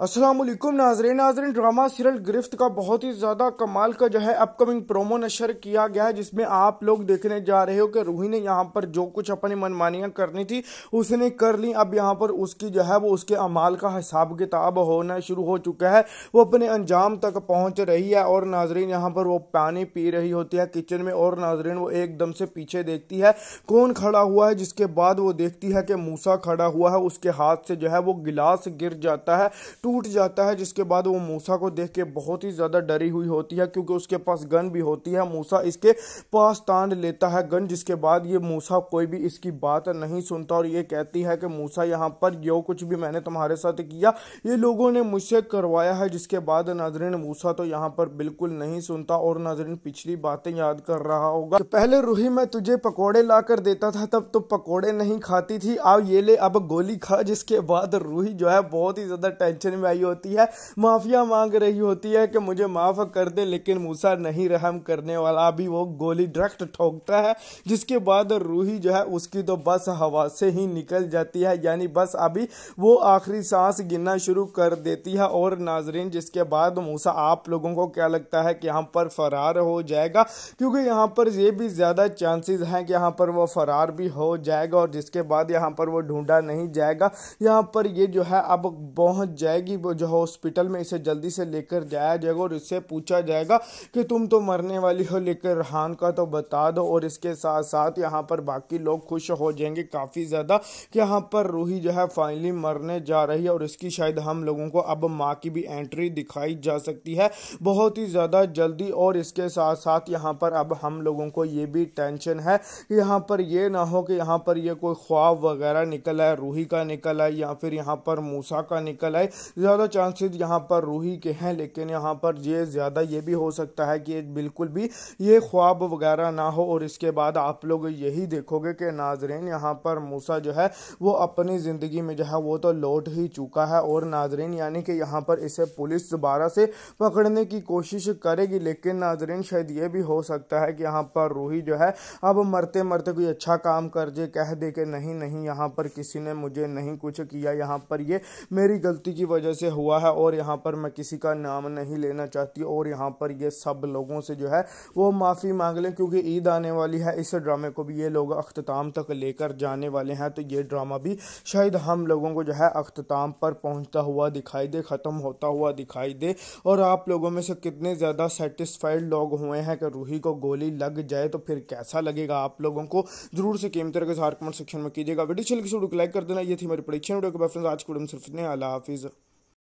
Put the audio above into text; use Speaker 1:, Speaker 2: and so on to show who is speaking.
Speaker 1: असलम नाजरीन। नाजरीन, drama serial Giraft का बहुत ही ज़्यादा कमाल का जो है अपकमिंग प्रोमो नशर किया गया है, जिसमें आप लोग देखने जा रहे हो कि रूही ने यहाँ पर जो कुछ अपनी मनमानियाँ करनी थी, उसने कर ली। अब यहाँ पर उसकी जो है वो उसके अमाल का हिसाब किताब होना शुरू हो चुका है। वो अपने अंजाम तक पहुँच रही है और नाजरीन, यहाँ पर वो पानी पी रही होती है किचन में और नाजरीन, वो एकदम से पीछे देखती है कौन खड़ा हुआ है, जिसके बाद वो देखती है कि मूसा खड़ा हुआ है, उसके हाथ से जो है वो गिलास गिर जाता है। टूट जाता है, जिसके बाद वो मूसा को देख के बहुत ही ज़्यादा डरी हुई होती है, क्योंकि उसके पास गन भी होती है। मूसा इसके पास तांड लेता है गन, जिसके बाद ये मूसा कोई भी इसकी बात नहीं सुनता और ये कहती है कि, मूसा, यहाँ पर जो कुछ भी मैंने तुम्हारे साथ किया, ये लोगों ने मुझसे करवाया है। जिसके बाद नाजरीन, मूसा तो यहाँ पर बिल्कुल नहीं सुनता और नाजरीन, पिछली बातें याद कर रहा होगा पहले रूही मैं तुझे पकौड़े ला कर देता था, तब तो पकौड़े नहीं खाती थी। अब ये ले, अब गोली खा। जिसके बाद रूही जो है बहुत ही ज़्यादा टेंशन में आई होती है, माफिया मांग रही होती है कि मुझे माफ़ कर दे, लेकिन मूसा नहीं रहम करने वाला। अभी वो गोली डायरेक्ट ठोकता है, जिसके बाद रूही जो है, उसकी तो बस हवा से ही निकल जाती है। यानी बस अभी वो आखिरी सांस गिनना शुरू कर देती है। और नाजरीन, जिसके बाद मूसा, आप लोगों को क्या लगता है कि यहाँ पर फरार हो जाएगा? क्योंकि यहाँ पर ये भी ज़्यादा चांसेस हैं कि यहाँ पर वो फरार भी हो जाएगा, और जिसके बाद यहाँ पर वो ढूंढा नहीं जाएगा। यहाँ पर ये जो है, अब पहुँच जाएगी। वो जो हॉस्पिटल में इसे जल्दी से लेकर जाया जाएगा और इससे पूछा जाएगा कि तुम तो मरने वाली हो, लेकर रहान का तो बता दो और इसके साथ साथ यहाँ पर बाकी लोग खुश हो जाएँगे काफ़ी ज़्यादा कि यहाँ पर रूही जो है फाइनली मरने जा रही है और इसकी शायद हम लोगों को अब माँ की भी एंट्री दिखाई जा सकती है। बहुत ही ज़्यादा जल्दी और इसके साथ साथ यहाँ पर अब हम लोगों को ये भी टेंशन है कि यहाँ पर ये ना हो कि यहाँ पर ये कोई ख्वाब वगैरह निकल आए, रूही का निकल आए या फिर यहाँ पर मूसा का निकल आए। ज़्यादा चांसेस यहाँ पर रूही के हैं, लेकिन यहाँ पर ये ज़्यादा ये भी हो सकता है कि बिल्कुल भी ये ख्वाब वगैरह ना हो, और इसके बाद आप लोग यही देखोगे कि नाजरीन, यहाँ पर मूसा जो है, वो अपनी ज़िंदगी में जो है, वो तो लौट ही चुका है, और नाजरीन, यानी कि यहाँ पर इसे पुलिस दोबारा से पकड़ने की कोशिश करेगी, लेकिन नाजरीन, शायद ये भी हो सकता है कि यहाँ पर रूही जो है, अब मरते मरते कोई अच्छा काम कर जे कह दे कि नहीं नहीं, यहाँ पर किसी ने मुझे नहीं कुछ किया, यहाँ पर ये मेरी गलती की वजह से हुआ है और यहाँ पर मैं किसी का नाम नहीं लेना चाहती और यहाँ पर ये सब लोगों से जो है वो माफ़ी मांग लें, क्योंकि ईद आने वाली है। इस ड्रामे को भी ये लोग अख्ताम तक लेकर जाने वाले हैं। तो ये ड्रामा भी शायद हम लोगों को जो है अख्ताम पर पहुँचता हुआ दिखाई दे, ख़त्म होता हुआ दिखाई दे। और आप लोगों में से कितने ज़्यादा सेटिस्फाइड लोग हुए हैं कि रूही को गोली लग जाए तो फिर कैसा लगेगा आप लोगों को? ज़रूर से कीमत के साथ कमेंट सेक्शन में कीजिएगा। वीडियो चल किसी लाइक कर देना। ये थी मेरी परीक्षा वीडियो के आज को सिर्फ़ अल्लाह हाफिज़।